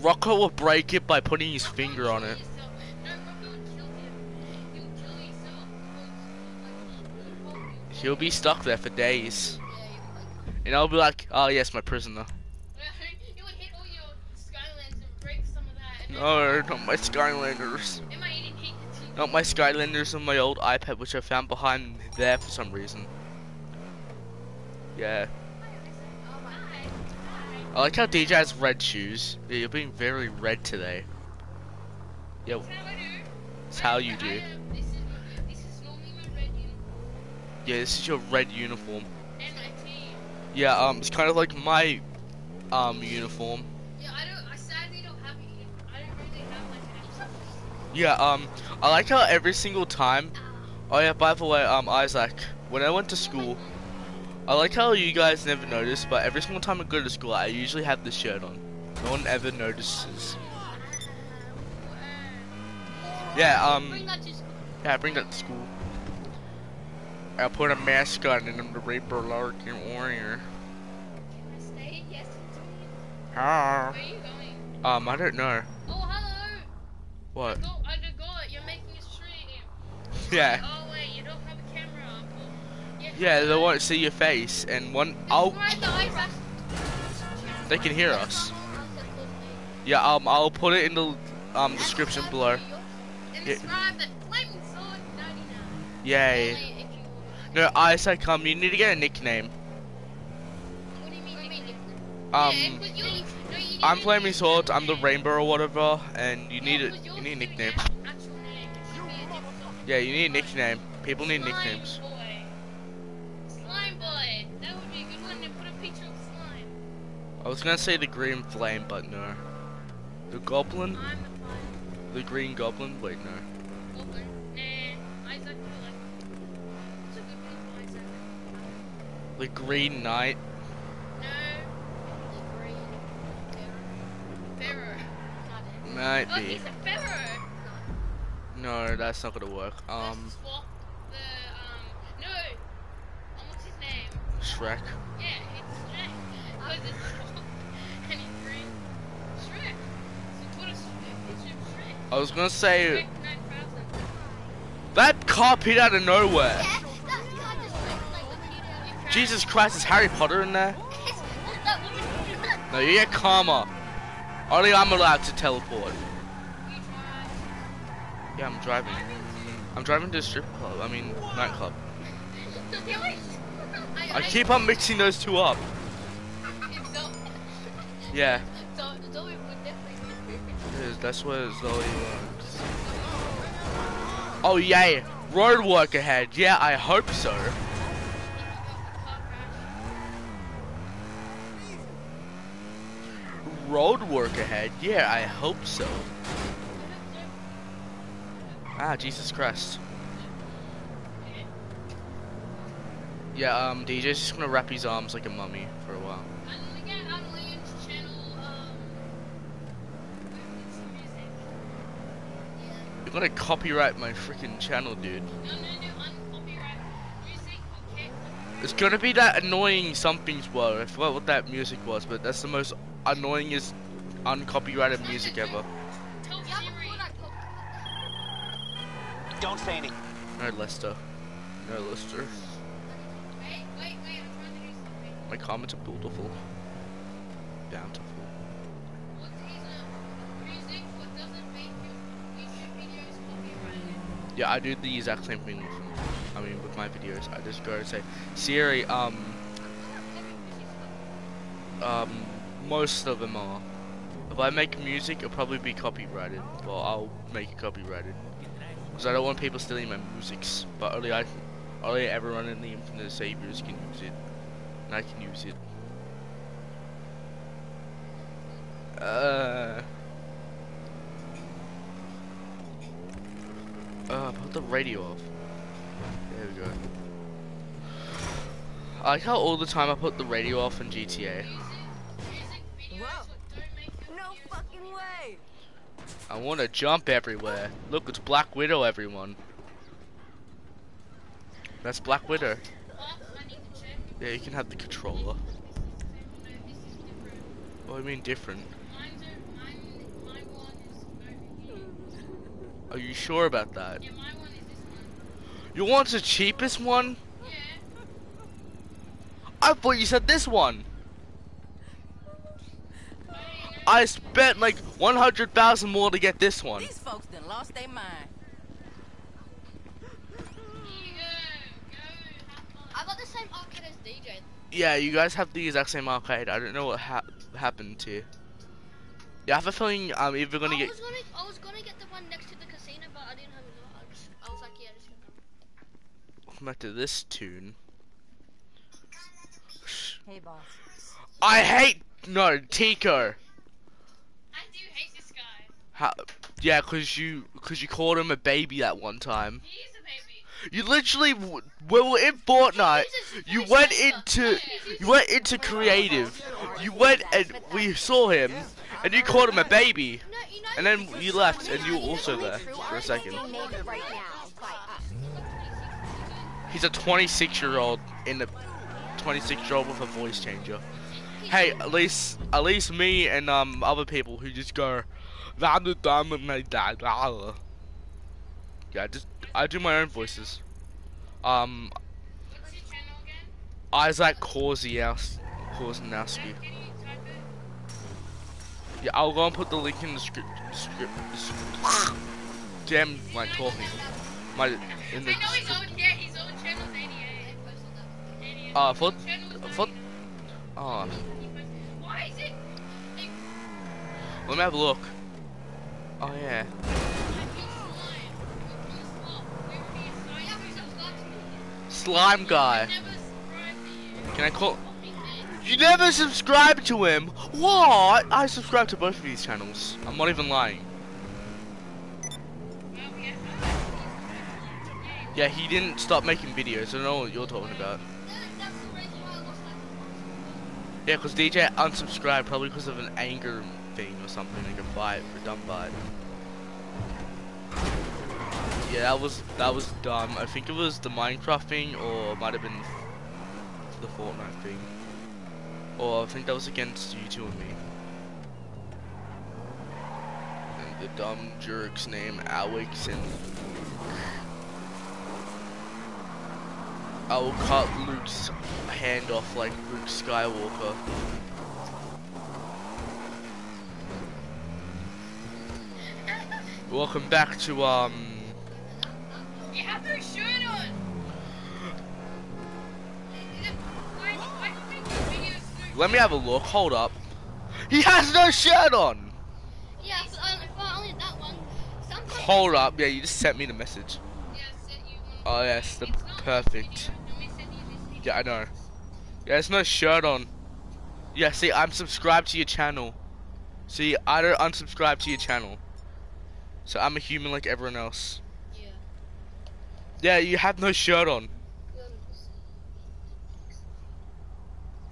Rocco will break it by putting his finger on it. He'll be stuck there for days. And I'll be like, oh yes, my prisoner. No, not my Skylanders. Not my Skylanders on my old iPad, which I found behind there for some reason. Yeah. I like how DJ has red shoes. Yeah, you're being very red today. Yeah, it's how you do. Yeah, this is your red uniform. Yeah, um, it's kind of like my, um, uniform. Yeah, um, I like how every single time. Oh yeah, by the way, um, Isaac, when I went to school, I like how you guys never notice, but every single time I go to school, I usually have this shirt on. No one ever notices. Yeah, um, yeah, I bring that to school. I'll put a mask on and I'm the Rainbow Lorikeet Warrior. Ah. Um, I don't know. Oh, hello. What? I got, I got, you're making a stream. Yeah. Oh wait, you don't have a camera. Well, Yeah, they won't see your face, and one, I'll, to they can hear us. Yeah, um, I'll put it in the, um, description below. Yeah. subscribe to Flaming Sword 99. Yay. Only if you- No, Isaac, um, you need to get a nickname. What do you mean? What do you mean? Um, Yeah, 'cause you need- no, you need I'm Flaming. Sword, I'm the Rainbow or whatever, and you need a, 'cause you need a nickname. your actual name. It should be a different- Yeah, you need a nickname. People need nicknames. Boy. Slime boy. That would be a good one. And put a picture of slime. I was gonna say the Green Flame, but no. The Goblin? The Green Goblin? Wait, no. Goblin. Nah. Isaac. I like. It's a good one for Isaac. The Green Knight? No. The green. Pharaoh. Pharaoh. Might Oh, be. he's a pharaoh. No, that's not gonna work. Um, swap the um. No. Um, what's his name? Shrek. Yeah, it's Shrek. Because it's swap and he's green. Shrek. So put a s- picture of Shrek. I was gonna say, that car appeared out of nowhere. You can't- Jesus Christ, is Harry Potter in there? No, you get karma. Only I'm allowed to teleport. Yeah, I'm driving. I'm driving to a strip club, I mean, nightclub. I keep on mixing those two up. Yeah, that's where Zoe works. Oh, yay. Road work ahead. Yeah, I hope so. Road work ahead. Yeah, I hope so. Ah, Jesus Christ. Yeah, um, DJ's just gonna wrap his arms like a mummy for a while. You're gonna copyright my freaking channel, dude. It's gonna be that annoying something's word. I forgot what that music was, but that's the most annoyingest uncopyrighted music ever. Don't say anything. No Lester. No Lester. My comments are beautiful. Bountiful. Yeah, I do the exact same thing with I mean with my videos. I just go and say, Siri, um um most of them are. If I make music it'll probably be copyrighted. Well I'll make it copyrighted. Because I don't want people stealing my musics. But only I only everyone in the Infinite Saviors can use it. And I can use it. Uh Uh, put the radio off. There we go. I like how all the time I put the radio off in GTA. No fucking way! I want to jump everywhere. Look, it's Black Widow, everyone. That's Black Widow. Yeah, you can have the controller. What do you mean different? Mine's a, mine Are you sure about that? Yeah, my one is this one. You want the cheapest one? Yeah. I thought you said this one. You know, I spent like 100,000 more to get this one. These folks done lost their mind. here you go. Go. Have fun. I got the same arcade as DJ. Yeah, you guys have the exact same arcade. I don't know what ha happened to you. Yeah, I have a feeling I'm either gonna I get. was gonna, I was gonna get the one next get that. back to this tune. Hey, boss. I hate no Tico. I do hate this guy. How, yeah, cause you cause you called him a baby that one time. He is a baby. You literally w- we were in Fortnite. You went into you went into creative. You went and we saw him, and you called him a baby. No, you know. And then you left, and you were also there for a second. He's a 26 year old in the 26 year old with a voice changer. Hey, at least at least me and um other people who just go, "That the dumb and my dad." ah." Yeah, just I do my own voices. Um? Isaac Korziaus-? Yeah, I'll go and put the link in the script. script Damn, like talking. My in I the. know his own, yeah, his own channel's 88. 88. Uh, for His channel's for oh, Why is it? Like, let me have a look. Oh yeah. slime. You swap. Where would be a sign? Yeah, but subscribe to me. Slime guy. Never subscribed to you. Can I call? You never subscribed to him. What? I subscribe to both of these channels. I'm not even lying. Well, yeah. Yeah, he didn't stop making videos. I don't know what you're talking about. Yeah, because DJ unsubscribed probably because of an anger thing or something, like a fight, for dumb fight. Yeah, that was that was dumb. I think it was the Minecraft thing, or it might have been the Fortnite thing, or I think that was against you two and me. And the dumb jerk's name Alex and I will cut Luke's hand off like Luke Skywalker. Welcome back to um You have no shirt on. Why, why do you make your videos so let me have a look, hold up. He has no shirt on! Yeah, so, um, only that one. Sometimes. Hold up, yeah, you just sent me the message. Yeah, set you one. Oh yes, the perfect. Yeah, I know. Yeah, there's no shirt on. Yeah, see, I'm subscribed to your channel. See, I don't unsubscribe to your channel. So I'm a human like everyone else. Yeah. Yeah, you have no shirt on.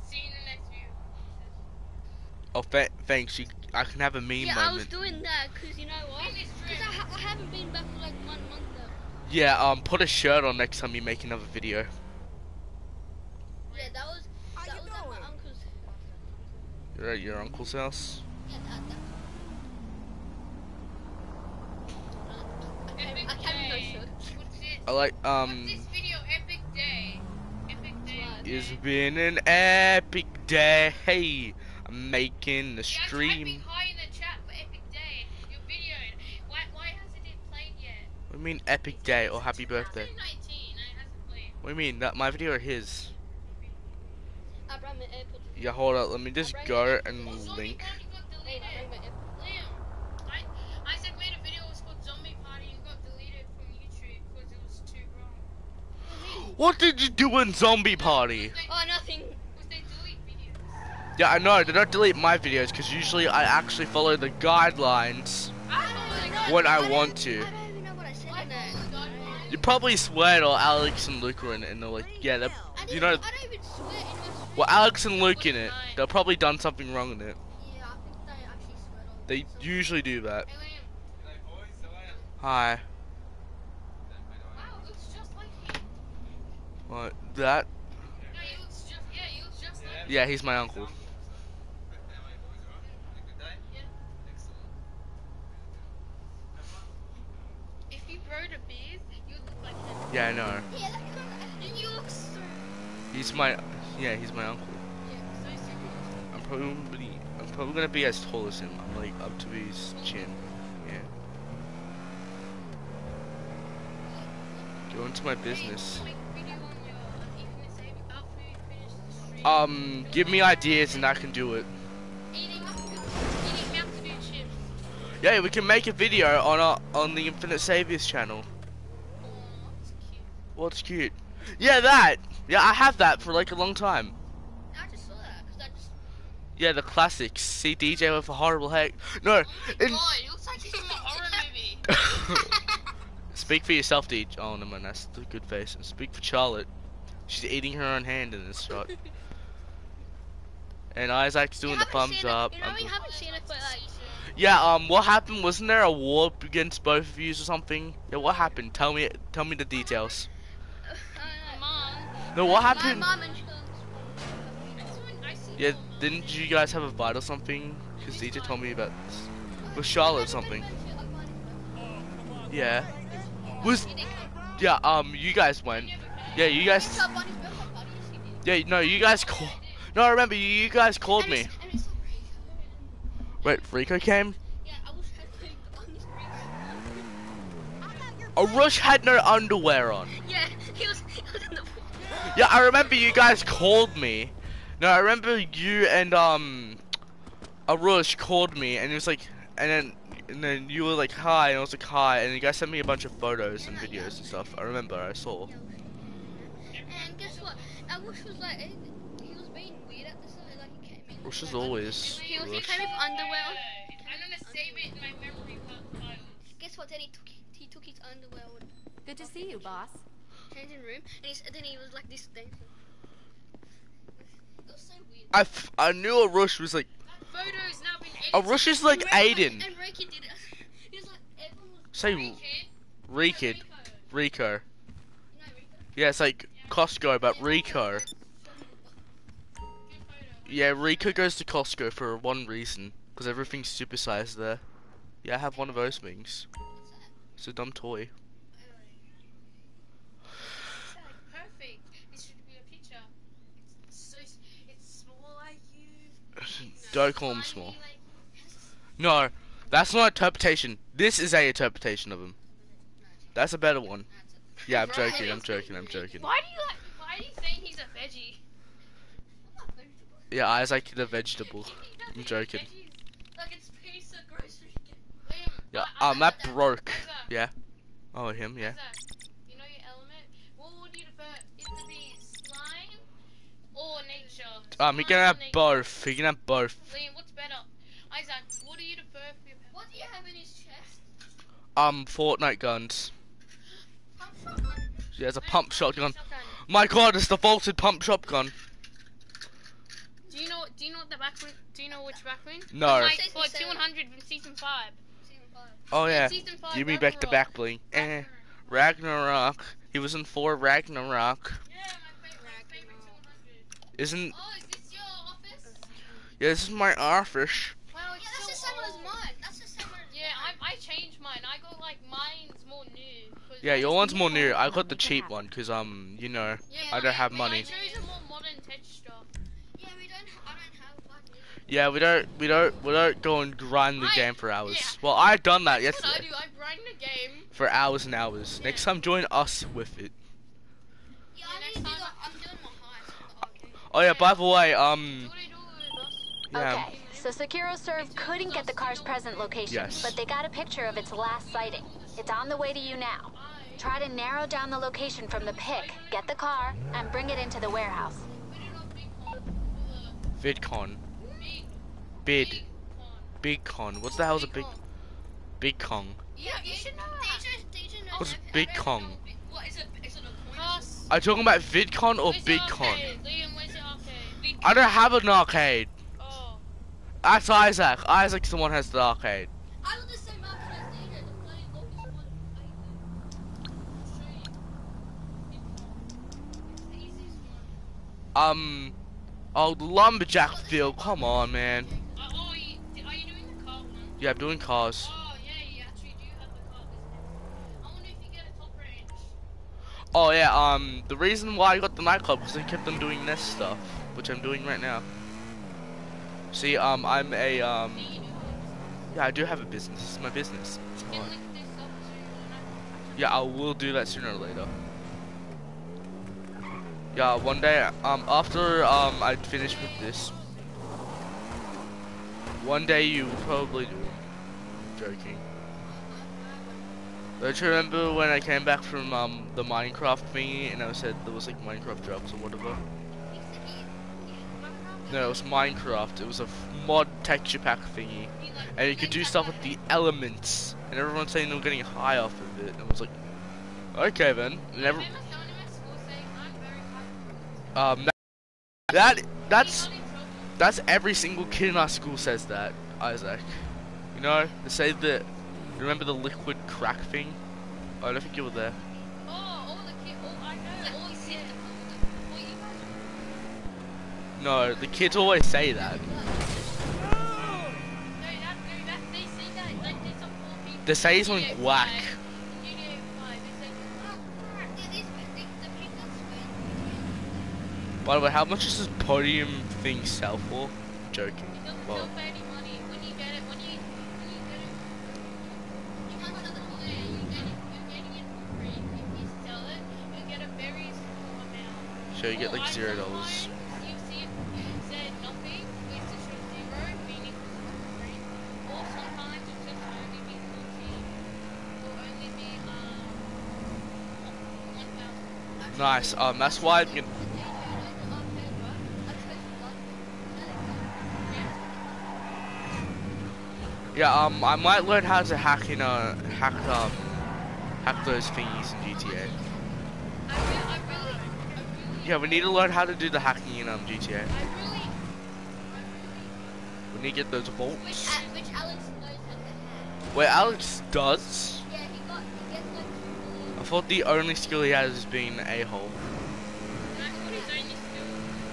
See you in the next video. Oh, th thanks. You, I can have a meme Yeah, I was moment. doing that because you know what? Because I, ha- I haven't been back for like one month now. Yeah, um, put a shirt on next time you make another video. Yeah, that was that you was at my doing? uncle's. You're at your uncle's house. Yeah, that, that. I Epic can't, I can't even day. know. What's it? I like, What's um, this video? Epic day. Epic day. it's okay? been an epic day. Hey, I'm making the Yeah, stream. typing hi in the chat for epic day. Your video. Why, why hasn't it played yet? What do you mean epic day or happy birthday? 2019 and it hasn't played. What do you mean? That my video or his? I brought my AirPods. Yeah, hold up. Let me just go and link. Party got Hey, deleted. I brought my AirPods. Liam, I, I said made a video it was called Zombie Party and got deleted from YouTube because it was too wrong. What did you do in Zombie Party? Oh, nothing. because they delete videos. Yeah, I know. They don't delete my videos because usually I actually follow the guidelines I follow the guidelines. when I don't- want to. I don't even know what I said in there. follow the guidelines. You probably swear or Alex and Luke are in it, and they're like, yeah, they're, I you didn't- know, I don't even swear in my stream. well, Alex and Luke in it, they've probably done something wrong in it. Yeah, I think they actually swear on They usually do that. Hi. wow, it looks just like him. What? That? No, he looks just, yeah, he looks like him. Yeah, he's my uncle. Yeah, I know. Yeah, that kind of. And you look so. He's my, yeah, he's my uncle. Yeah, so. I'm probably, I'm probably gonna be as tall as him. I'm like up to his chin. Yeah. Go into my business. Make a video on your on Infinite Save after you finish the stream. Um, give me ideas and I can do it. Eating, eating Mountain Dew chips. Yeah, we can make a video on our on the Infinite Saviors channel. What's cute? Yeah, that. Yeah, I have that for like a long time. I just saw that because just. Yeah, the classics. See DJ with a horrible head. No, Oh in- god, it looks like he's from a horror movie. Speak for yourself, DJ. Oh no, man, that's the good face. And speak for Charlotte. She's eating her own hand in this shot. And Isaac's doing the thumbs it- up. You know, do- haven't seen it, but like. yeah, um, what happened? Wasn't there a war against both of you or something? Yeah, what happened? Tell me, tell me the details. No, what happened? mom and Chunks. I just want- I see Yeah, didn't you guys have a fight or something? Because DJ told me about this. with Charlotte or something. Yeah. Was yeah, um, you guys went. Yeah, you guys. Yeah, no, you guys call. No, I remember you, you guys called me. Wait, Rico came. Yeah, I was on this A Rush had no underwear on. Yeah, Yeah, I remember you guys called me. No, I remember you and um, a Rush called me, and it was like, and then and then you were like hi, and I was like hi, and you guys sent me a bunch of photos and videos and stuff. I remember, I saw. And guess what? I wish was like, he was being weird at the start, like he came in. Rush is always. He was Rush. came with underwear. I'm gonna save it in my memory. Guess what? Then he took he took his underwear Good to see you, boss. Changing room, and he's, then he was like this thing. So. I, f- I knew a Rush was like photo's now been a. Rush is like Aiden. And Reiki did it. Like. Say. Rekid, Rico. No, Rico. Yeah, it's like Costco, but Rico. Yeah, Rico goes to Costco for one reason, because everything's supersized there. Yeah, I have one of those things. It's a dumb toy. Perfect. This should be a picture. It's so it's small like you. Don't call him small. No, that's not interpretation. This is a interpretation of him. That's a better one. Yeah, I'm joking. I'm joking. I'm joking. Why do you like? Why are you saying he's a veggie? Yeah, Isaac the vegetable. I'm joking. Veggies, Like it's piece of grocery. Liam, Yeah, um, that broke. Yeah. Oh, him. Yeah. Or? Um, he can have both. He can have both. Liam, what's better? Isaac, what do you prefer for your What do you have in his chest? Um, Fortnite guns. Pump shotgun. He has a pump shotgun. Shotgun. My God, it's the vaulted pump shotgun. Do you know? Do you know what the back room? Do you know which back room? No. Like Season for seven. 200 from season five. Season five. Oh yeah. Season five. Give me back the back bling. Eh. Ragnarok. He was in four Ragnarok. Yeah, my favorite, favorite 200. Isn't? Oh, is this your office? Yeah, this is my office. Wow, Yeah, that's the so same as mine. That's the same as Yeah, I, I changed mine. I got like mine's more new. Yeah, your one's more new. I got the cheap one, cause um, you know, Yeah, I don't have I money. chose a more modern texture. Yeah, we don't. I don't have one. Yeah, we don't, we don't, we don't go and grind the I- game for hours. yeah. Well, I've done that That's what I yesterday do. I grind the game. for hours and hours. Next time, join us with it. Yeah, Oh yeah, by the way, um, what I do yeah, Okay, so SecuroServe couldn't get the car's present location, Yes. but they got a picture of its last sighting. It's on the way to you now. Try to narrow down the location from the pic, get the car, and bring it into the warehouse. We did a big con for the VidCon, big, bid, big con. big con. What the hell's a big, big Kong? Yeah, you should know DJ, DJ. What's everything. Big Kong? What is it? Is it a coin? Us. Are you talking about VidCon or Where's I don't have an arcade. Oh. That's Isaac. Isaac's the one who has the arcade. I was the same market as. The bloody locust one. Show you. It's the easiest one. Um, oh, the lumberjack field. Come on, man. Uh, oh, you, are you doing the car one? Yeah, I'm doing cars. Oh, yeah, you actually do have the car business. I wonder if you get a top range. Oh yeah, um, the reason why I got the nightclub because they kept on doing this stuff, which I'm doing right now. See, um, I'm a, um, yeah, I do have a business. It's my business. Yeah, I will do that sooner or later. Yeah, one day, um, after, um, I finish with this, one day you will probably do it. Joking. Don't you remember when I came back from, um, the Minecraft thingy and I said there was like Minecraft drops or whatever? No, it was Minecraft. It was a mod texture pack thingy. And you could do stuff with the elements. And everyone's saying they were getting high off of it. And I was like, okay then. High um, that, that's, that's every single kid in our school says that, Isaac. You know, they say that, remember the liquid crack thing? Oh, I don't think you were there. Oh, all the kids, oh, I know, all the kids. Well, you guys No, the kids always say that. No, that, no, they say that, like, there's some poor people. They say he's on whack. 5, GTA 5, they say, oh, crap. Yeah, these the, the people that swear. By the way, how much does this podium thing sell for? Joking. Well, sell for any money. When you get it, when you, when you get it, you can't sell it for yeah, you get it, you're getting it for free. If you sell it, you get a very small amount. so you get Oh, like I zero saw dollars. mine, You see it said nothing, it's just a zero, meaning it's for free. Or sometimes it's just only be 14, or only be, um, 1,000. Nice. Um, that's why I'm gonna. Yeah, um, I might learn how to hack in uh hack um hack those thingies in GTA. Yeah, we need to learn how to do the hacking in um GTA. We need to get those bolts. A- which Alex knows how to hack. Wait, Alex does. Yeah, he got he gets like two million. I thought the only skill he has is being a hole. that's what his only skill.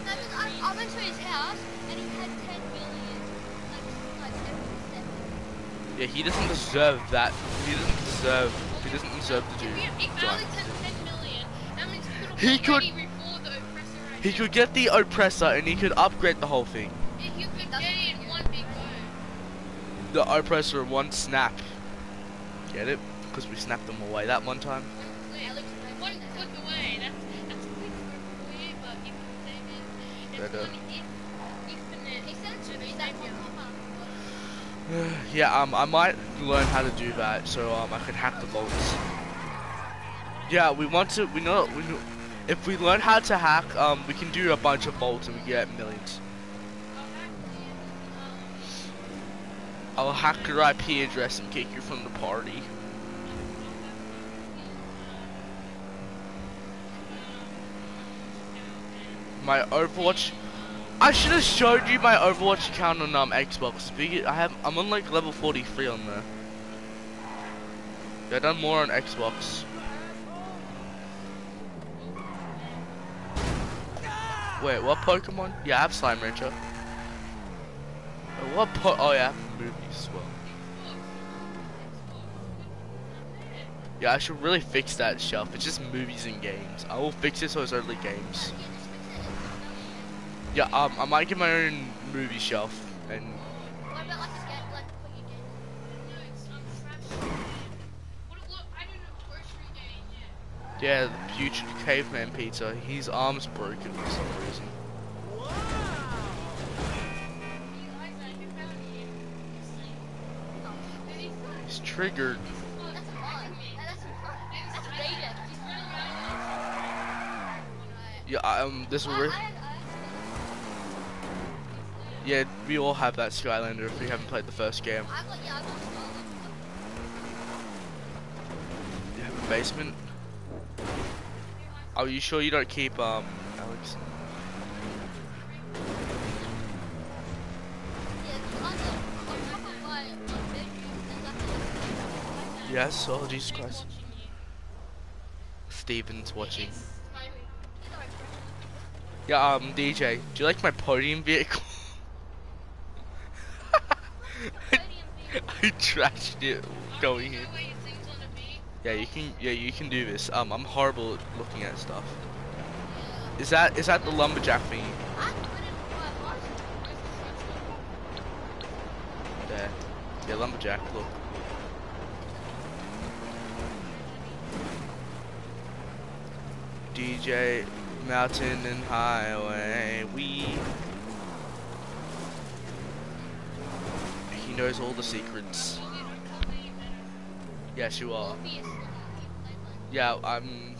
No, because I, I went to his house and he had 10 million. Like, like 77. Yeah, he doesn't deserve that. He doesn't deserve. He doesn't deserve to do. If, you- if drugs. Alex 10 million, that He he could could- have already reformed the oppressor right He could get the oppressor and he could upgrade the whole thing. Yeah, he could get it in one big go. The oppressor in one snap. Get it? Because we snapped them away that one time. Wait, Alex, one click away. That's that's quick for you, but if you save it, that's Better. one if, infinite. He said to me Save that you. yeah, um, I might learn how to do that so um I can hack the bolts. Yeah, we want to. We know. We know. If we learn how to hack, um, we can do a bunch of bolts and we get millions. I'll hack your IP address and kick you from the party. My Overwatch. I should have showed you my Overwatch account on um Xbox. I have. I'm on like level 43 on there. Yeah, I done more on Xbox. Wait, what Pokemon? Yeah, I have Slime Rancher. What po- Oh yeah, movies as well. Yeah, I should really fix that shelf. It's just movies and games. I will fix it so it's only games. Yeah, um, I might get my own movie shelf and What about like a game, like put your game? No, it's trash. What, what, I don't know, grocery game, yeah. yeah, the future caveman pizza. His arm's broken for some reason. He's triggered. That's fun. That's fun. That's beta. Yeah, um, this will. I, Re- I, I, yeah, we all have that Skylander if we haven't played the first game. Yeah, I got You have a basement. Are you sure you don't keep um Alex? Yeah, on the, on top of my, my bedroom, there's like a, Yes. Oh Jesus Christ. Steven's watching. Yeah, um, DJ, do you like my podium vehicle? I trashed it going in. Yeah, you can. Yeah, you can do this. Um, I'm horrible at looking at stuff. Is that is that the lumberjack it? There. Yeah, lumberjack. Look. DJ Mountain and Highway. We. Knows all the secrets. Yes, you are. Yeah, I'm.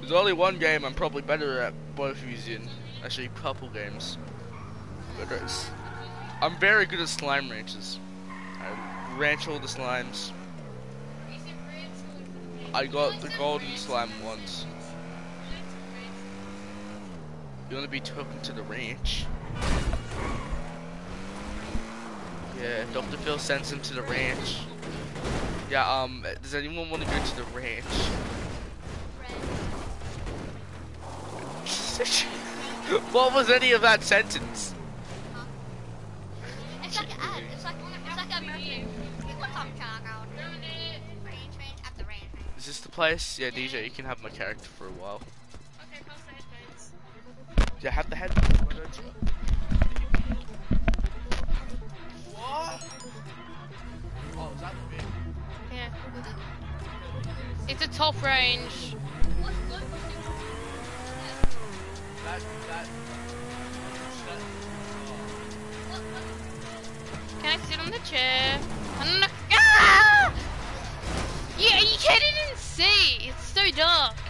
There's only one game I'm probably better at both of these in. Actually, a couple games. But it's, I'm very good at slime ranches. I ranch all the slimes. I got the golden slime once. You want to be taken to the ranch? Yeah, Dr. Phil sends him to the ranch. Yeah, um, does anyone want to go to the ranch? what was any of that sentence? It's like an ad. It's like it's like a movie. What's up, Chicago? Range, range, at the range. Is this the place? Yeah, DJ, you can have my character for a while. Okay, pass the headphones. Yeah, have the headphones. Oh, is that the bit? Yeah. It's a top range. That, that, that, Can I sit on the chair? I'm not- ah! Yeah, you can't even see. It's so dark.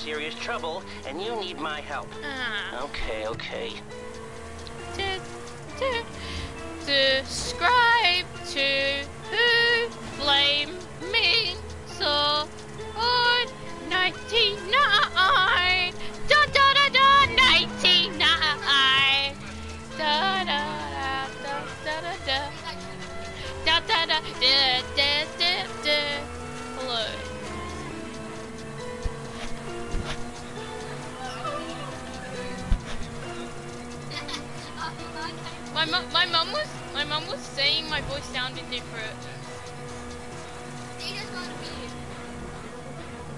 Serious trouble and you need my help. Ah. Okay, okay. Voice sounded different. They just want to be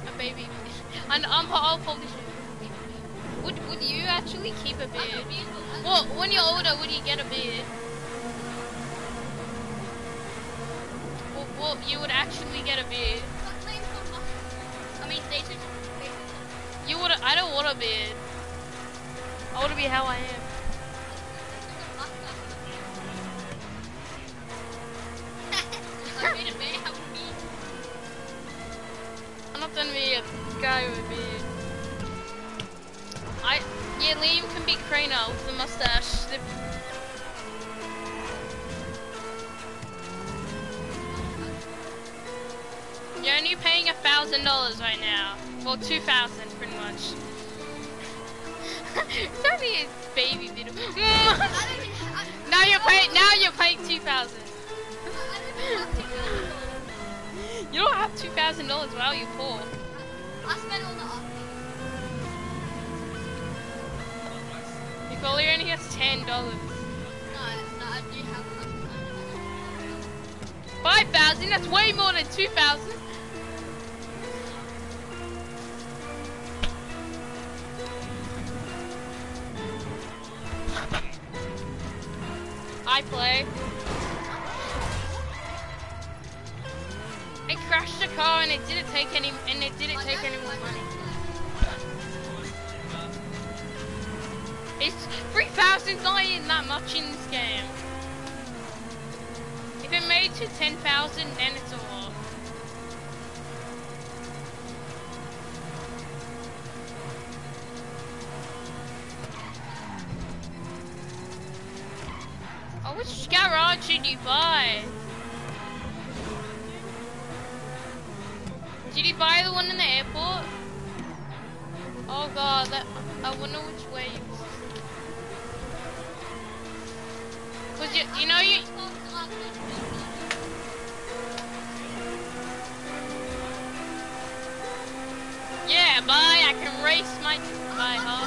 A baby. And I'll probably. Would would you actually keep a beard? Well, when you're older, would you get a beard? 5,000? That's way more than 2,000. I play. It crashed the car and it didn't take any and it didn't take any more money. It's 3,000 Ain't that much in this game to 10,000, then it's all. Oh, which garage did you buy? Did you buy the one in the airport? Oh god, that, I wonder which way it was. Cause you, you know you, Yeah, bye, I can race my... Bye, huh?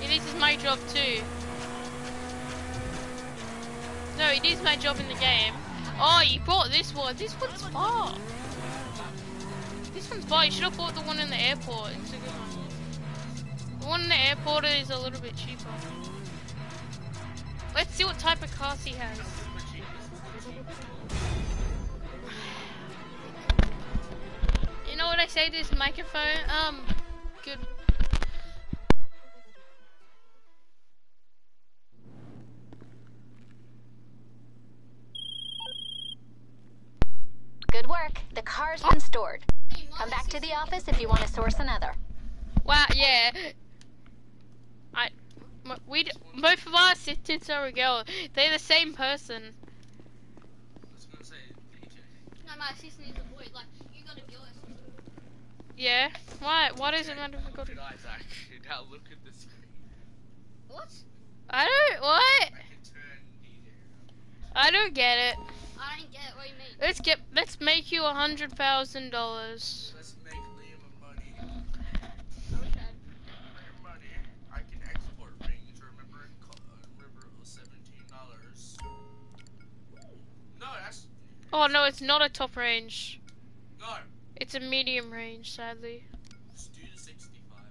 Yeah, this is my job too. No, it is my job in the game. Oh, you bought this one. This one's far. This one's far. You should have bought the one in the airport. It's a good one. The one in the airport is a little bit cheaper. Let's see what type of cars he has. You know what I say to this microphone? Um, good. The car's been stored. Come back to the office if you want to source another. Wow, yeah. I, we, both of us, Tits are a girl. They're the same person. No, my sister is a boy. Like you gotta be honest. Yeah. Why? Why does it matter if we got? Look at Isaac. Now look at the screen. What? I don't. What? I can turn the I don't get it. I don't get what you mean. Let's get. Let's make you a hundred thousand dollars. Let's make Liam a money. I wish I had. Liam money. I can export rings. Remember, it co- uh, remember it was seventeen dollars. No, that's Oh no, it's not a top range. no. It's a medium range, sadly. Let's do the sixty-five.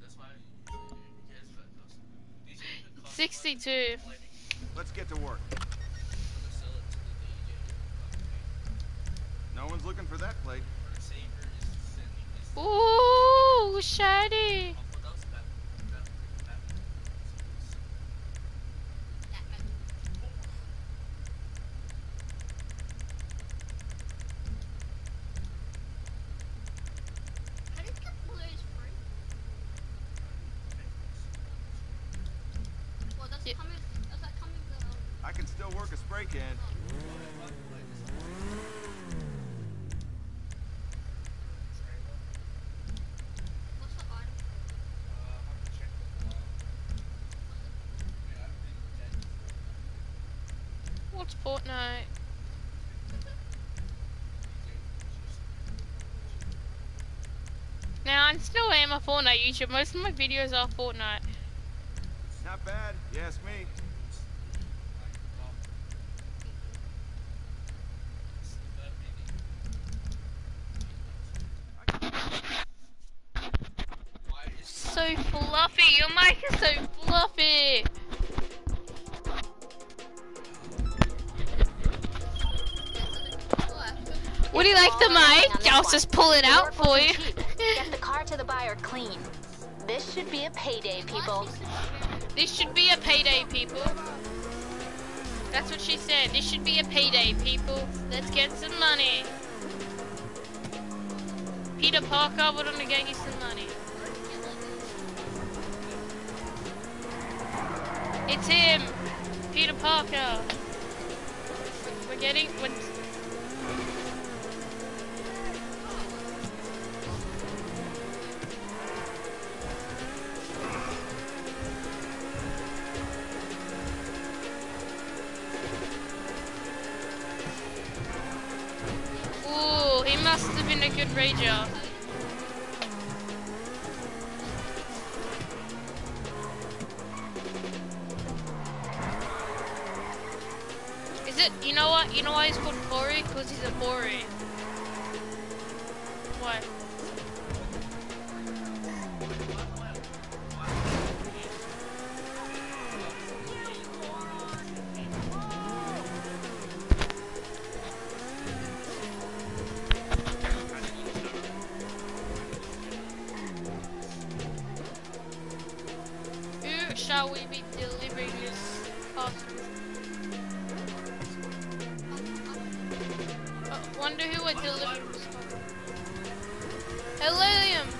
That's why I usually do because that does. These even cost Sixty-two. Let's get to work. I'm gonna sell it to the DJ. No one's looking for that plate. Our savior is sending his. Ooh, shiny. Oh? Um, I can still work a spray can. what's the item? What's Fortnite? Now, I'm still am a Fortnite YouTuber. Most of my videos are Fortnite. Not bad, you ask me. So fluffy. Your mic is so fluffy. Would you like the All relying on mic? I'll just pull it out for you. Get the car to the buyer clean. This should be a payday, people. This should be a payday, people. That's what she said. This should be a payday, people. Let's get some money. Peter Parker, we're gonna get you some money. It's him, Peter Parker. We're getting. We're,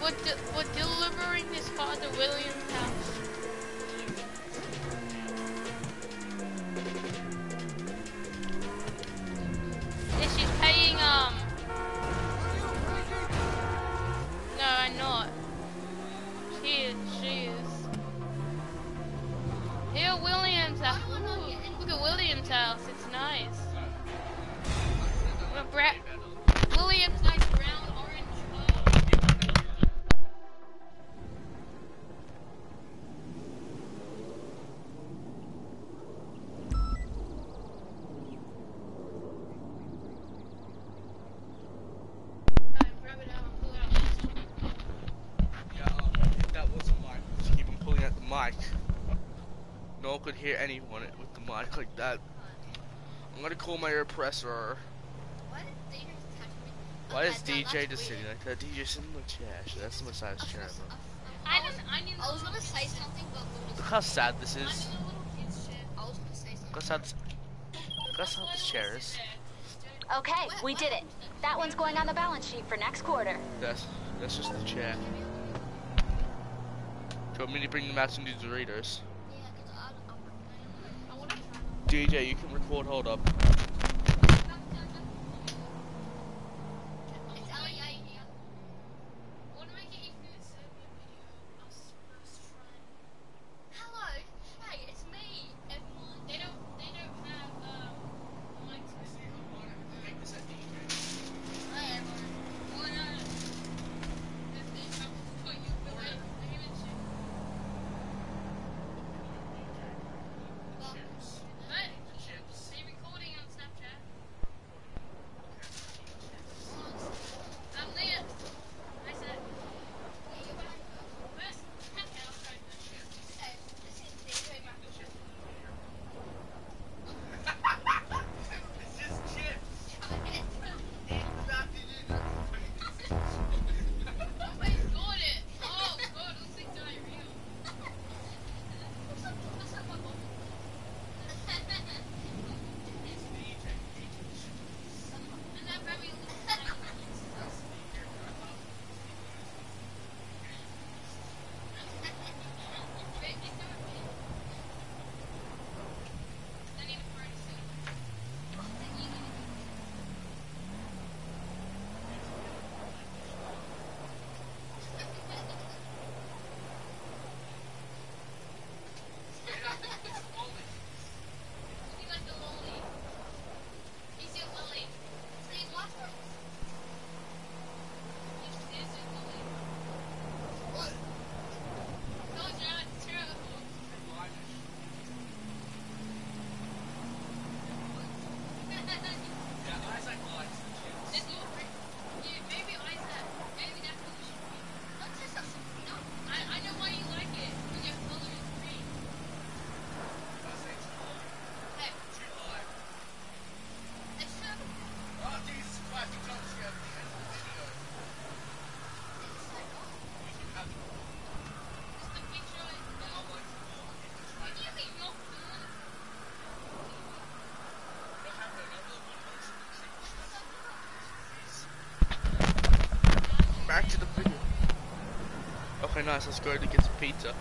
We're, de we're delivering this Father William's house. hear anyone with the mic like that. I'm gonna call my oppressor. Why is DJ just sitting like that? DJ sitting like trash. That's my size chair, bro. I, was, I, I was gonna say something, but look how sad this is. Look how sad this. How sad this chair is. Okay, we did it. That one's going on the balance sheet for next quarter. That's that's just the chair. Do you want me to bring the out some new Doritos? DJ, you can record, hold up. nice. Let's go to get some pizza.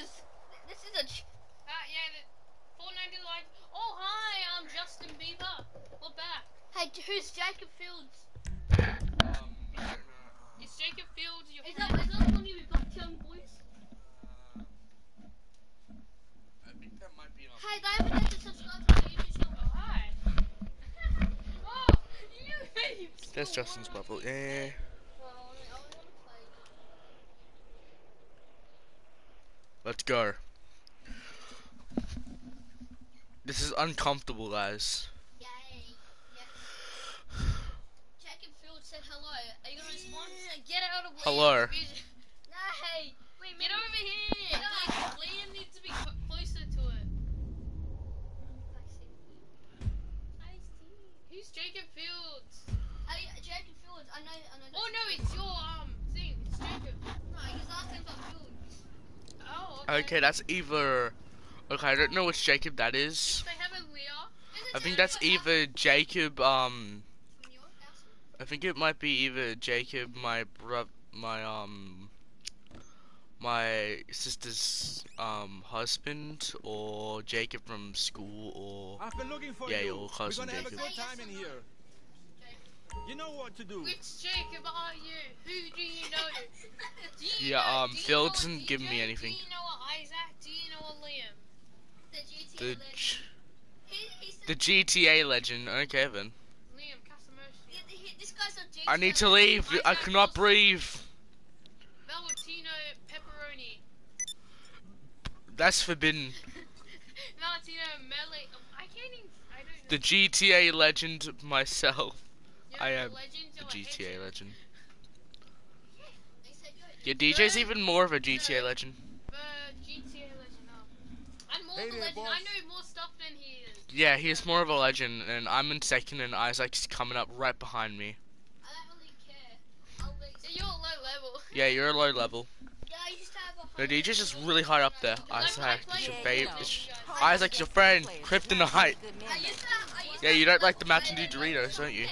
Is this is a. Ch- Uh, yeah, the Fortnite is like, oh hi, I'm Justin Bieber. We're back. hey, who's Jacob Fields? Um, It's Jacob Fields, your Is friend. that is that the one with black young boys? I think that might be on. Hey, they haven't had to subscribe to the YouTube channel. Oh, hi. oh, you made so That's Justin's wild. bubble. Yeah. Well, I only- I only wanna play. Let's go. This is uncomfortable, guys. Yay. Yes. Jacob Fields said hello. Are you gonna respond? Get out of Liam's Hello. vision. Hey. Wait, Get over here. Liam, Liam needs to be closer to it. Who's Jacob Fields? Hey, Jacob Fields. I know. I know. Oh no, it's your um thing. It's Jacob. No, his last name's not Fields. Oh, okay. Okay, that's either. Okay, I don't know which Jacob that is. They have a Leah. Is it I think that's either Jacob. Um, from your house? I think it might be either Jacob, my bro, my um, my sister's um husband, or Jacob from school, or I've been looking for Yeah, you. your cousin We're gonna have a Jacob. You know what to do. Which Jacob are you? Who do you know? Do you Yeah, know, um, Phil know doesn't DJ? give me anything. Do you know what Isaac? Do you know what Liam? The GTA the legend. G- He, he the GTA legend. Okay, then. Liam Casamercio. he, he, this guy's on GTA. I need to leave. I cannot breathe. Valentino Pepperoni. That's forbidden. Valentino Mele. I can't even. I don't know. The GTA legend myself. You're I a am The a GTA legend. legend. They said good. Yeah, DJ's even more of a GTA legend. The GTA legend. No. I'm more Hey of legend. I know more stuff than he is. Yeah, he's more of a legend, and I'm in second, and Isaac's coming up right behind me. I don't really care. I'll wait. So you're low level. Yeah, you're a low level. Yeah, I used to have a. The hundred DJ's just really high up there. Isaac, play is your with favorite. you Isaac's your friend. Kryptonite. I used to, Yeah, you don't like the a- Mountain Dew Doritos, don't you?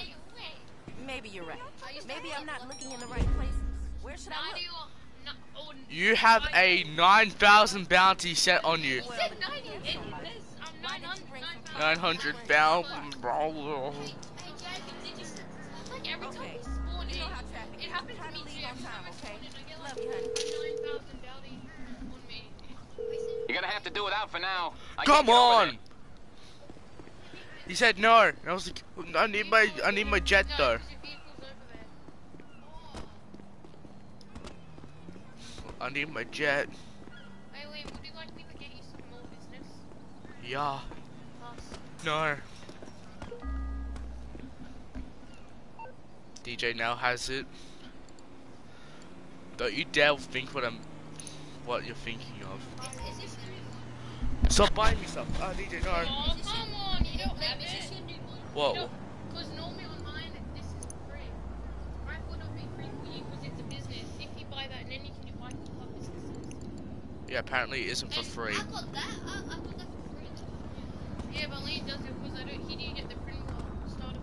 Hey, wait. Maybe you're right. I used to Maybe have I'm a not looking in the right places. Where should I Ninety look? or no, or You have a 9,000 bounty set on you. He said 90. It, there's, um, Why did you 900. bring some 900,000. Hey, hey, did you s- Like every time Okay. we spawn You in, know how traffic it is. happens Try to to me leave too. on Every time time, I okay? spawn in, I get like Love you, honey. 9,000 bounty on me. You're gonna have to do without for now. I Come can't on. He said no. And I was like, I need my, I need my jet though. 'cause your vehicle's over there. I need my jet. Hey, Liam, would you like me to get you some more business? Yeah. Us. No. DJ now has it. Don't you dare think what I'm, what you're thinking of. Is, is this your new one? Stop buying me stuff. Ah, DJ, no. Oh, come on, you don't have Liam, is this it. your new one? Whoa. Because normally on this is free. I thought it would be free for you because it's a business. If you buy that, and then you can buy other businesses. Yeah, apparently it isn't for free. I got that. I, I got that for free. Yeah, but Liam does it because I don't. He didn't get the print starter.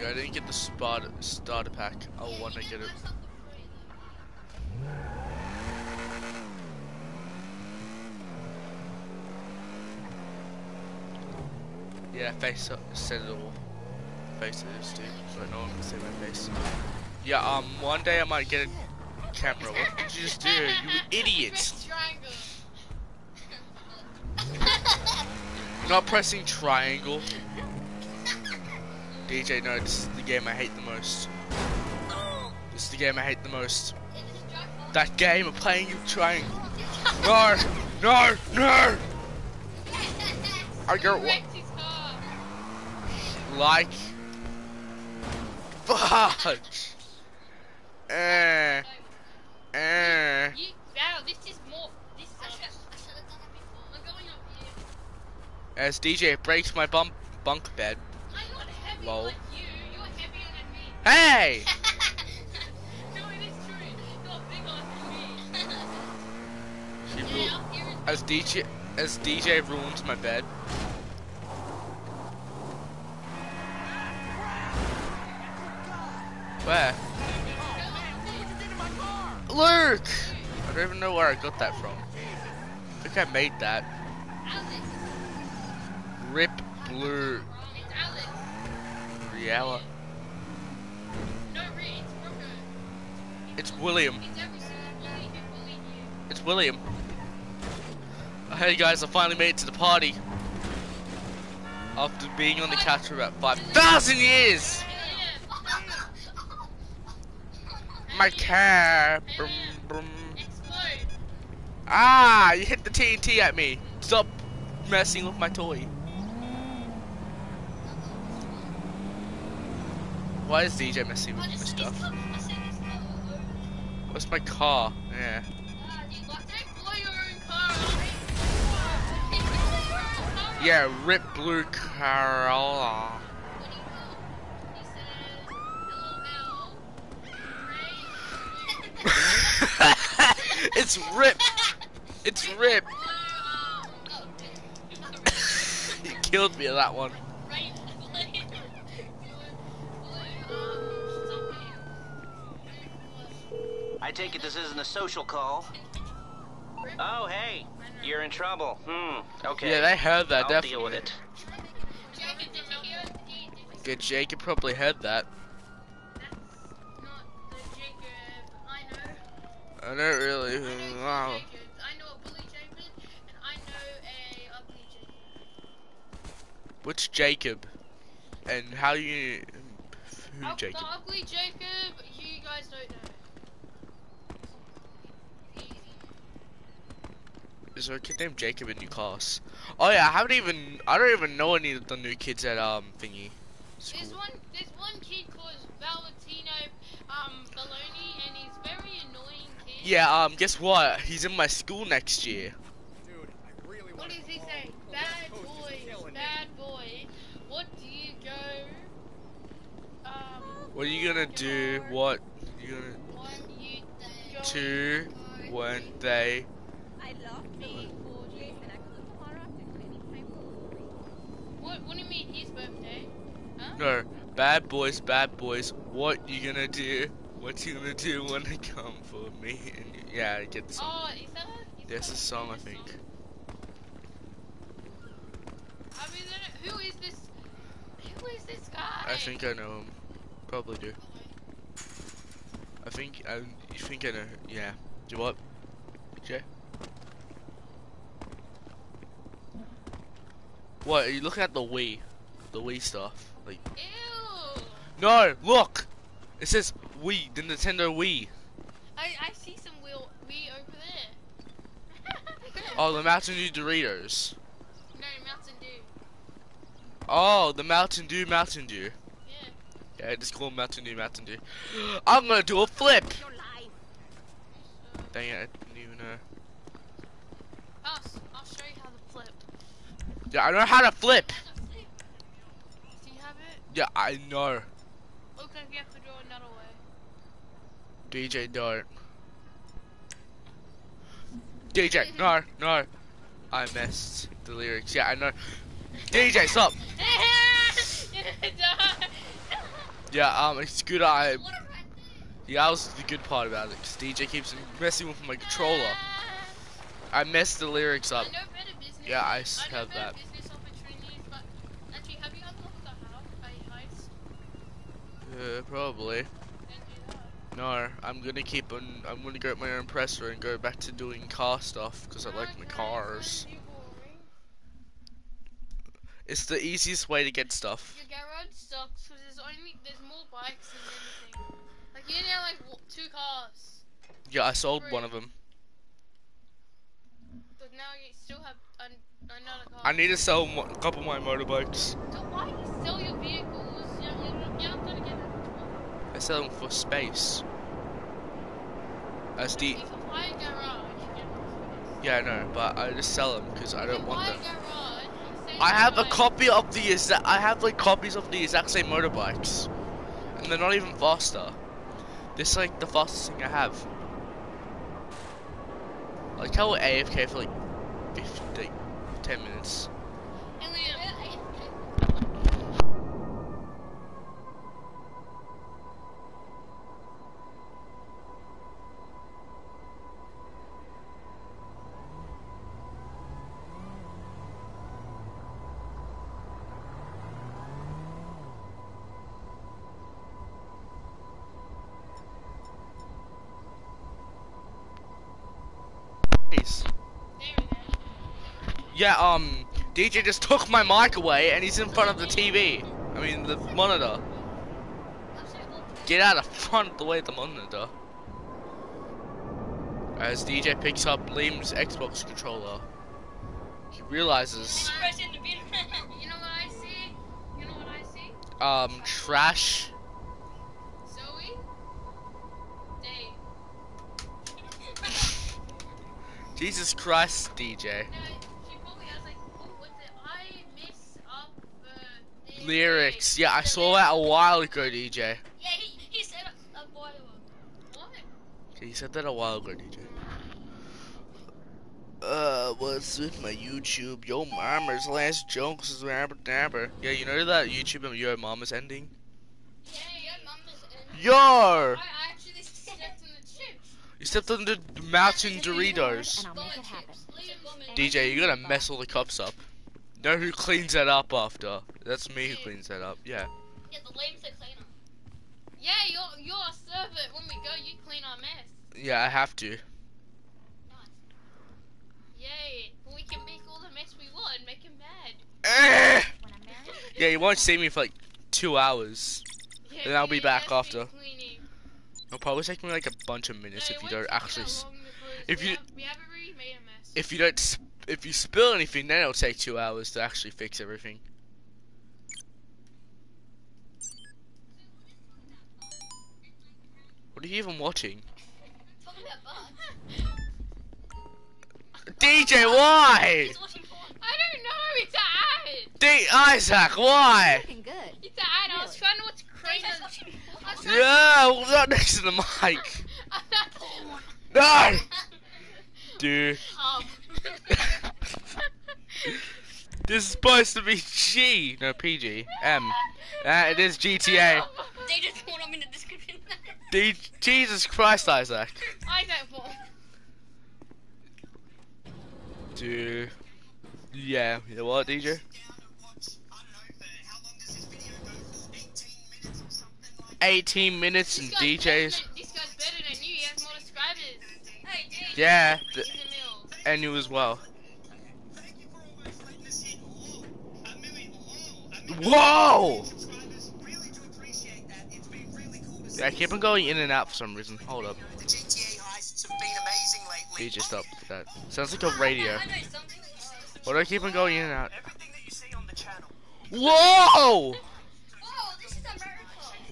Yeah, I didn't get the spot starter pack. I Yeah, want to get it. my stuff for free, though. Yeah, face up, it all. Face it is too, so no one can see my face. Yeah, um, one day I might get a camera. What did you just do, you idiot! Not pressing triangle. DJ, no, this is the game I hate the most. This is the game I hate the most. That game of playing you triangle. No, no, no! I get what? Wrecked his car. Like. Fudge! Eh, eh. You, this is more. This I should. I should have done it before. I'm going up here. As DJ breaks my bump bunk bed. I'm not heavy Lol. like you. You're heavier than me. Hey! no, it is true. You're bigger than me. She Yeah, up here is as DJ as DJ ruins my bed. Where? Luke! I don't even know where I got that from. think I made that. Rip Blue. It's Riella. No, Rick, it's William. It's every single bully who bullied you. It's William. Hey guys, I finally made it to the party. After being on the couch for about 5,000 years! My car. Brum, brum. Ah, you hit the TNT at me. Stop messing with my toy. Why is DJ messing with my stuff? What's my car? Yeah. Yeah, rip blue Corolla. it's rip. It's rip. you killed me at that one. I take it this isn't a social call. Oh, hey, you're in trouble. Hmm. Okay. Yeah, they heard that I'll definitely. deal with it. Good, Jake, you probably heard that. I don't really. Wow. I know a bully Jacob, and I know a ugly Jacob. Which Jacob? And how you? Who Ug- Jacob? The ugly Jacob, you guys don't know. Is there a kid named Jacob in your class? Oh yeah, I haven't even. I don't even know any of the new kids at um thingy. There's one, there's one kid called Valentino um, Baloney, and he's very annoying. Yeah. Um. Guess what? He's in my school next year. Dude, I really What does he say? Bad boy, bad boy. What do you go? Um, What are you gonna do? What you gonna what you go? do when they? I love being gorgeous and I could tomorrow after anytime for free. What? What do you mean his birthday? Huh? No. Bad boys, bad boys. What you gonna do? What you gonna do when they come for me? And yeah, I get the song. Oh, is that? A, is There's that a song, I think. song? I mean, who is this? Who is this guy? I think I know him. Probably do. I think I. You think I know? Yeah. Do what? Jay? What? Are you looking at the Wii? The Wii stuff? Like. Ew. No! Look! It says Wii, the Nintendo Wii. I I see some wheel we over there. Oh, the Mountain Dew Doritos. No, Mountain Dew. Oh, the Mountain Dew Mountain Dew. Yeah. Yeah, just call them Mountain Dew Mountain Dew. I'm gonna do a flip! Your life. Dang it, I didn't even know. I'll, s- I'll show you how to flip. Yeah, I know how to flip! Do you have it? Yeah, I know. Okay, you have to go another way. DJ Dart. DJ, no, no. I missed the lyrics. Yeah, I know. DJ, stop. Yeah, um, it's good. I. Yeah, that was the good part about it. 'cause DJ keeps messing with my controller. I messed the lyrics up. Yeah, I have that. Uh, probably. Then do that. No, I'm gonna keep on. I'm gonna go get my own presser and go back to doing car stuff because I like my cars. gonna be boring. It's the easiest way to get stuff. Your garage sucks because there's only there's more bikes than anything. Like you now like two cars, Yeah, I sold one of them. but now you still have an, another car. I need to sell a couple of my motorbikes. So why do you sell your vehicles? Sell them for space. As the If you buy a garage, you get more space. yeah, I know, but I just sell them because I don't want them. a garage, you save I have a copy of the exact. I have like copies of the exact same motorbikes, and they're not even faster. This is like the fastest thing I have. Like how AFK for like 50, 10 minutes. Yeah, um, DJ just took my mic away and he's in front of the TV. I mean, the monitor. Get out of front of the way of the monitor. As DJ picks up Liam's Xbox controller, he realizes, You know what I see? You know what I see? um, trash. Zoe? Dave. Jesus Christ, DJ. No, she probably has like, oh, what did I miss up the Lyrics. Yeah, I saw that a while ago, DJ. Yeah, he, he said a, a boy. What? He said that a while ago, DJ. Uh, what's with my YouTube? Yo, mama's last jokes is rabber. Yeah, you know that YouTube and Yo Mama's ending? Yeah, your mama's in. Yo! I actually stepped in the chips. You stepped on the mountain Doritos. And I'll make it happen. DJ, you're gonna mess all the cups up. Know who cleans that up after? That's me who cleans that up. Yeah. Yeah, the lame's a cleaner. Yeah, you're you're a servant. When we go, you clean our mess. Yeah, I have to. Yay! We can make all the mess we want and make him mad. Eh! When I'm married, Yeah, you won't see me for like two hours. Yeah, Then I'll be back has after. cleaning. It'll probably take me like a bunch of minutes No, if you don't actually. that s- long because if we you- have, we have already made a mess. If you don't, sp- if you spill anything, then it'll take two hours to actually fix everything. What are you even watching? Talking. DJ, why? He's watching. I don't know. It's an ad. D Isaac, why? looking good. It's an ad. I was trying to watch crazy. He's watching porn. I was trying Yeah, well, not next to the mic. No, dude. Um, This is supposed to be G, no PG, M. Uh, it is GTA. they just put them in the description. D- Jesus Christ, Isaac. I don't want. Dude. Yeah, you know what, DJ? 18 minutes and This guy's better DJs. than- This guy's better than you. He has more subscribers. hey, Dave. Yeah, He's th- and you as well. Whoa! Yeah, I keep on going in and out for some reason. Hold up. The stop with that. Sounds like a radio. Why do I keep on going in and out? Whoa!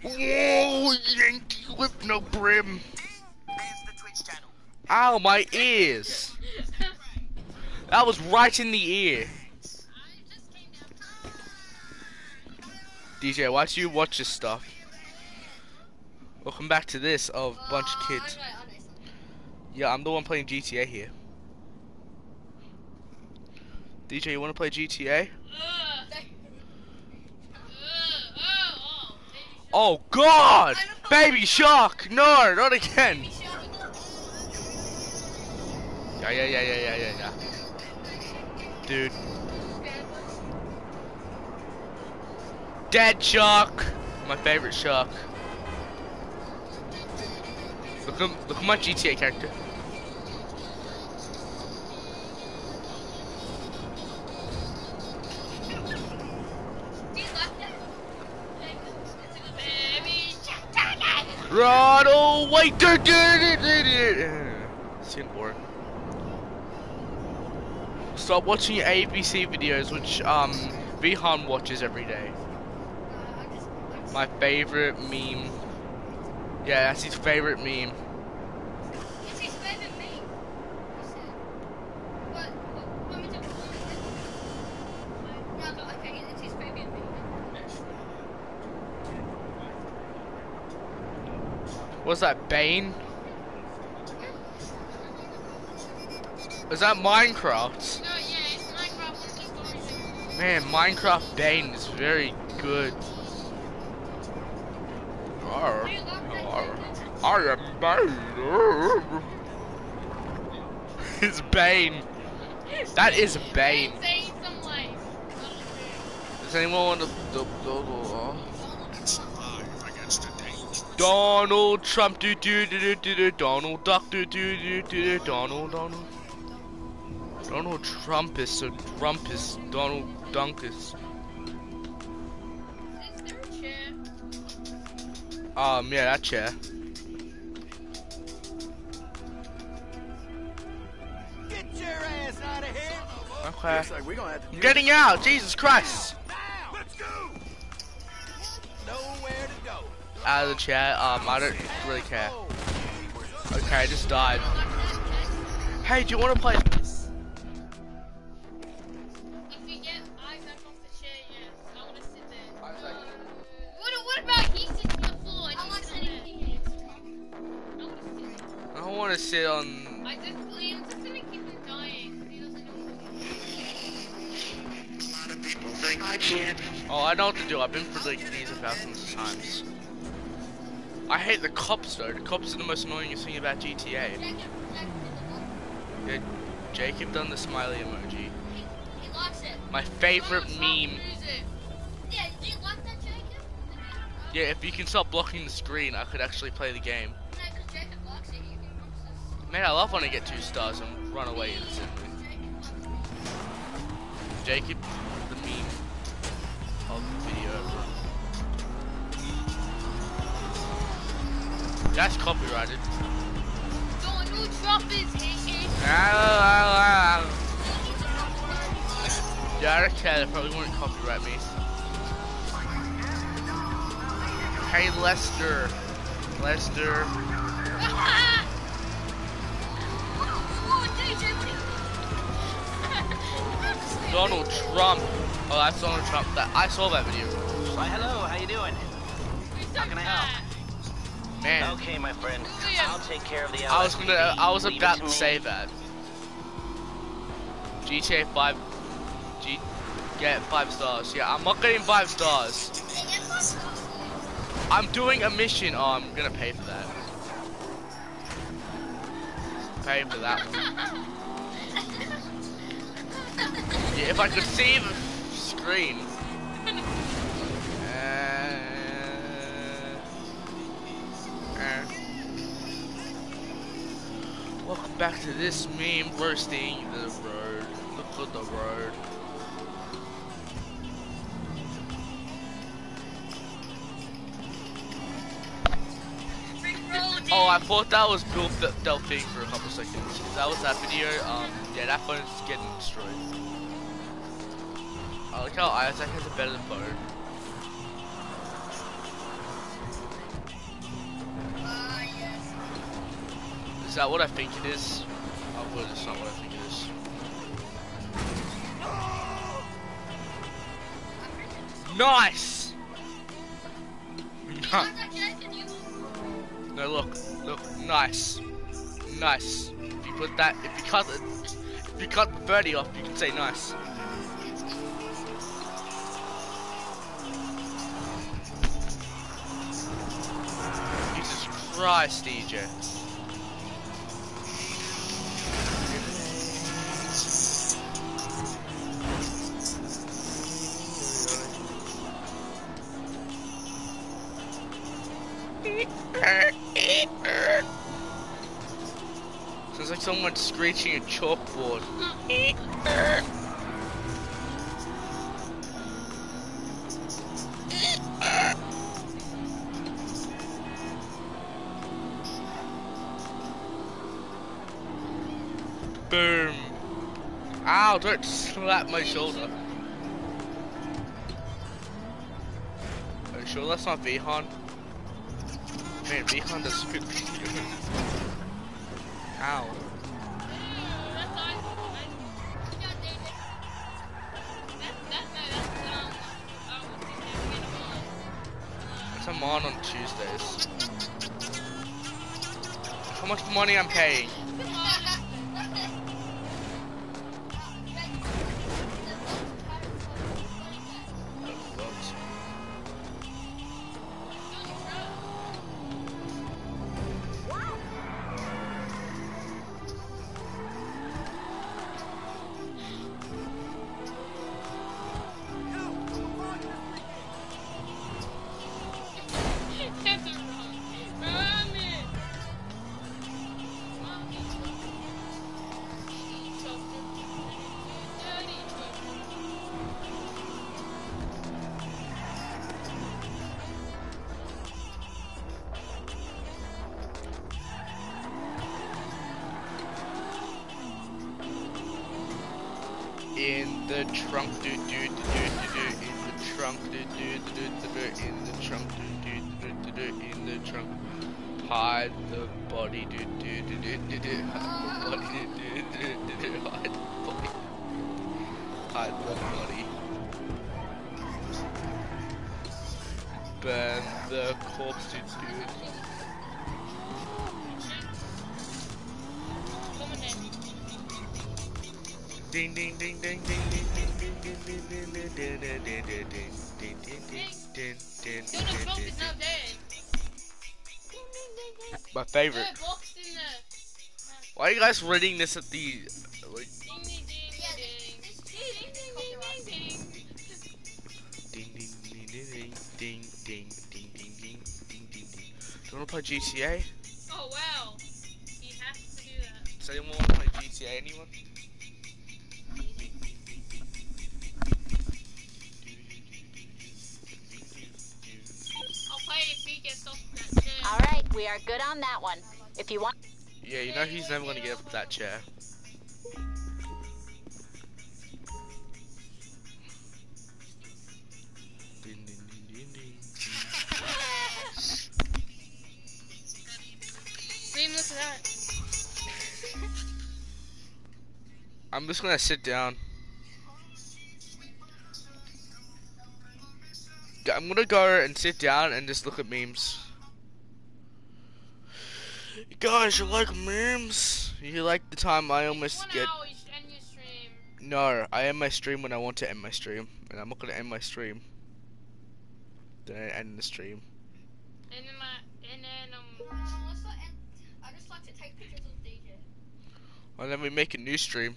Whoa, Yankee with no brim. Ow, my ears. That was right in the ear. DJ, why do you watch this stuff? Welcome back to this of bunch of kids. Yeah, I'm the one playing GTA here. DJ, you wanna play GTA? Oh god! Baby Shark! No, not again! Yeah, yeah, yeah, yeah, yeah, yeah, yeah. Dude. Dead Shark! My favorite shark. Look at, look at my GTA character. Run away! It's. Stop watching ABC videos, which um Vihan watches every day. My favorite meme. Yeah, that's his favorite meme. It's his favorite meme. But, but, let me. No, okay, it's his favorite meme. What's that, Bane? Is that Minecraft? No, yeah, it's Minecraft with the stories. Man, Minecraft Bane is very good. I am Bane. It's Bane. That is Bane. Does anyone want to? the- Donald Trump, do do do do do do. Donald Duck, do do do do do. Donald Donald. Donald Trumpus, so Trumpus, Donald Dunkus. Is Um, yeah, that chair. Get your ass out of here! Okay. Looks like we're gonna have to I'm getting out, Jesus Christ! Now, let's go! Nowhere to go. Out of the chair, um, I don't really care. Okay, I just died. Hey, do you want to play? Sit on. I just, Liam's just gonna keep him dying. He doesn't know what Oh, I know what to do. I've been through like these a thousand times. I hate the cops though. The cops are the most annoying thing about GTA. Jacob. Yeah, Jacob done the smiley emoji. He, he likes it. My favorite meme. Yeah, do you like that, Jacob? Yeah, if you can stop blocking the screen, I could actually play the game. Man, I love when I get two stars and run away instantly. Jacob the meme of the video. That's copyrighted. Donald Trump is here. Yeah, I don't care. They probably won't copyright me. Hey, Lester. Lester. Donald Trump. Oh, that's Donald Trump. That I saw that video. Why, hello, how you doing? How can I help? Man, Okay, my friend. I'll take care of the I was gonna. I was Leave about to to say that. GTA 5. G. Get five stars. Yeah, I'm not getting five stars. I'm doing a mission. Oh, I'm gonna pay for that. Pay for that one. Yeah, if I could see the screen. Uh, uh. Welcome back to this meme roasting the road. Look at the road. Oh, I thought that was Bill Delphine for a couple seconds. That was that video, um, yeah, that phone's getting destroyed. I like how Isaac has a better phone. Ah. Is that what I think it is? Oh, but it's not what I think it is. Nice! No, look, look, nice, nice. If you put that, if you cut it, if you cut the birdie off, you can say nice. Christ, DJ. Sounds like someone screeching a chalkboard. Ow, don't slap my shoulder. Are you sure that's not Vihan? Man, Vihan does good Ow. It's I'm on on Tuesdays. How much money I'm paying? The trunk, do do do do do in the trunk, do do do do do in the trunk, do do do do do in the trunk. Hide the body, do do do do do do. Hide the body, do do do do do. Hide the body. Hide the body. Burn the corpse, do do. Come Ding ding ding ding ding ding ding ding ding ding ding ding ding ding ding ding ding ding ding ding Still the clock ding is now dead. My favorite. They're boxed in the. Why are you guys reading this at the like Ding ding ding Yeah, ding. this, this, Ding this ding is ding ding copyright. ding. ding ding ding ding ding ding ding ding ding ding ding ding. Do you wanna play GTA? Oh wow. You have to do that. Does anyone wanna play GTA? Anyone? That chair. All right, we are good on that one. If you want, Yeah, you know he's never gonna get up that chair. Ding, ding, ding, ding, ding. Liam, look at that. I'm just gonna sit down. I'm gonna go and sit down and just look at memes. Guys, you like memes? You like the time I almost get. hour, you should end your stream. No, I end my stream when I want to end my stream, and I'm not gonna end my stream. Then I end the stream. And then my, and then um. Let's not end. I just like to take pictures of DJ. And then we make a new stream.